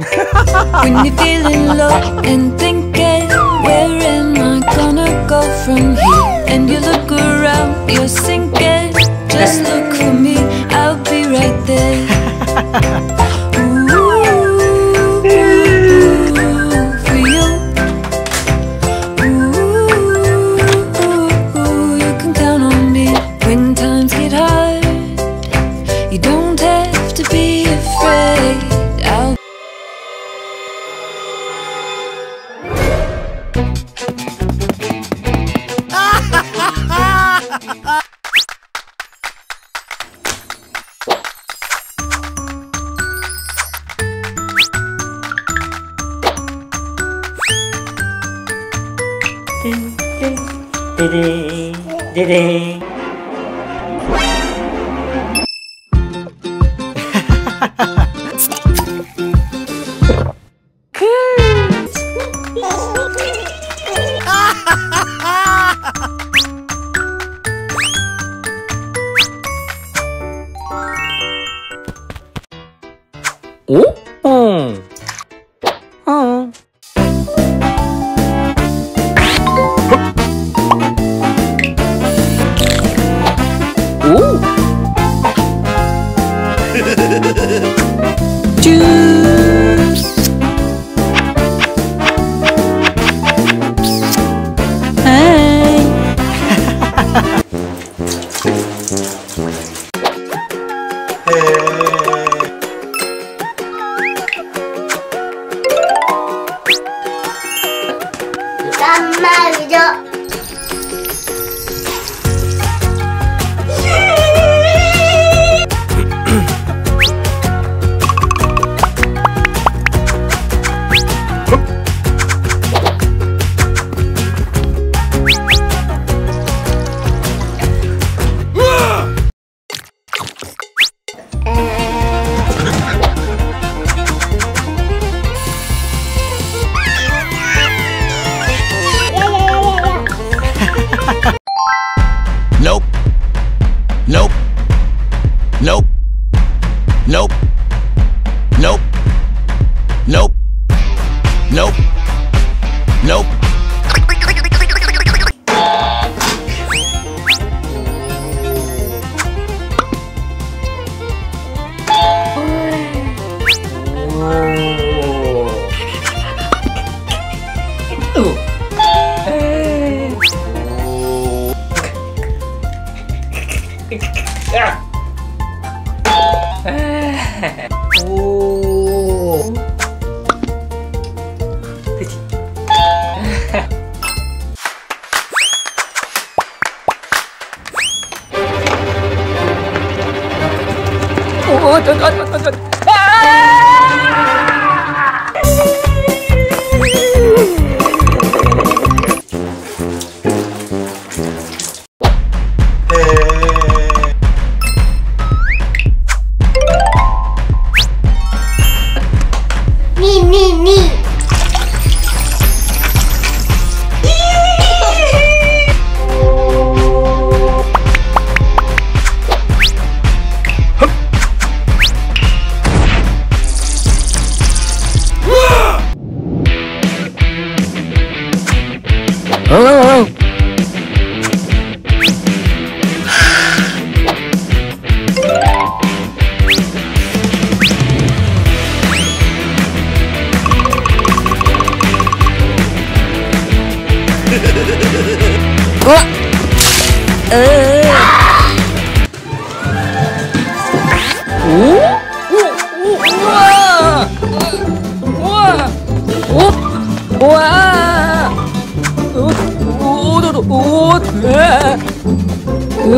when you're feeling low and thinking, where am I gonna go from here? And you look around, you're sinking. Just look for me, I'll be right there. 띠리 띠리 오? 응. Nope. Nope. Ah! Ah! 아, 아, 아. oh hello.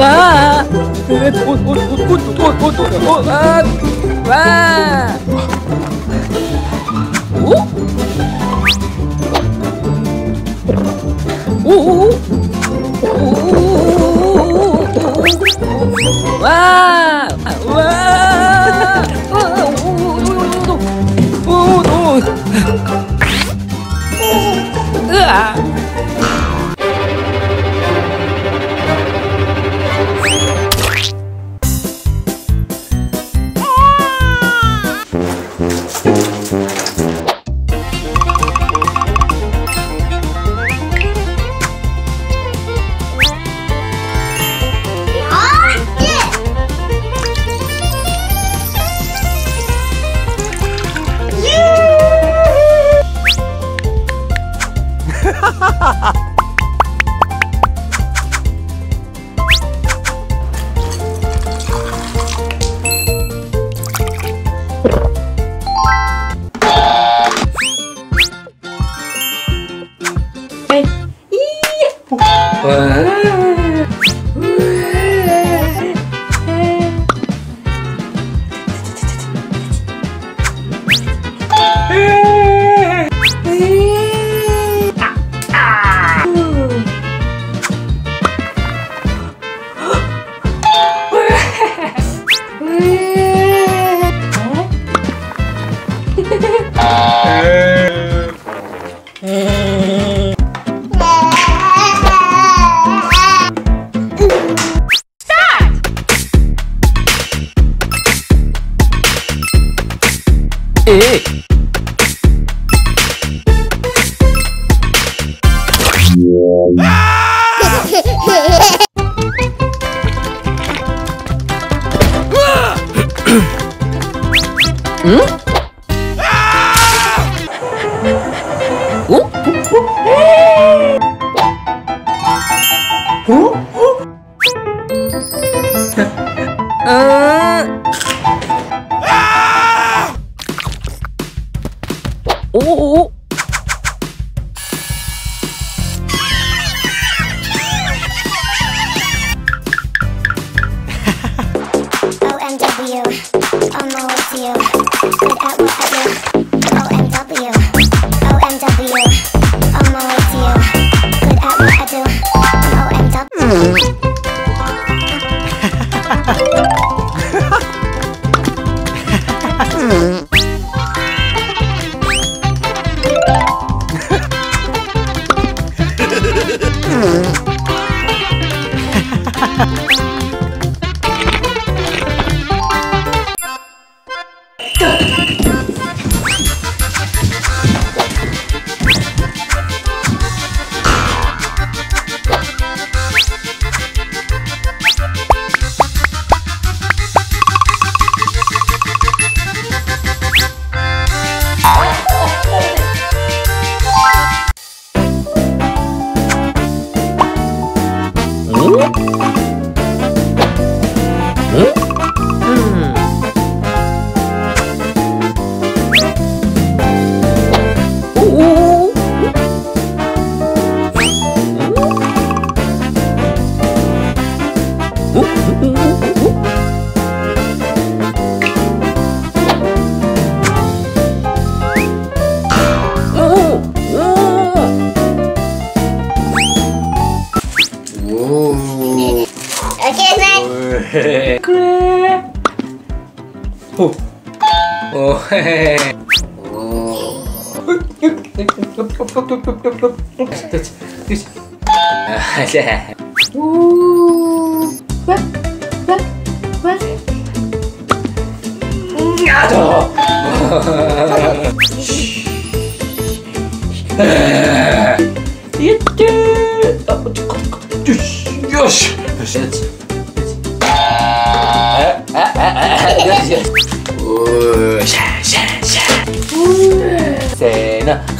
와. 와. 와. 오? 오? 오? 와! 와! 오! 오! 오! 오! 오! 滚 응? Mm-hmm. せーの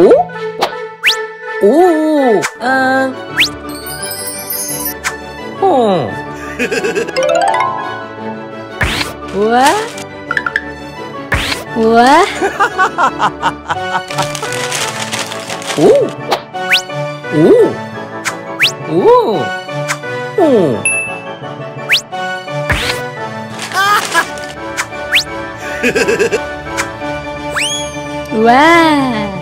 오? 오, 응. 어. 우와. 우와. 오. 오. 오. 오. 와.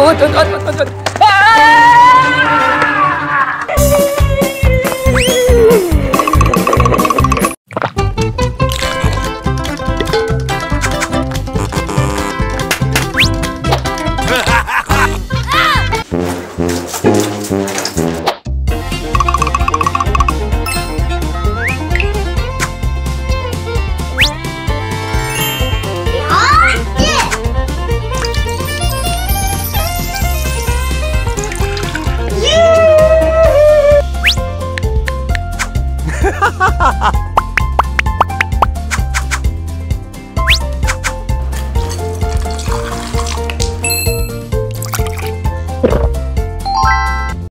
बहुत